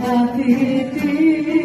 Happy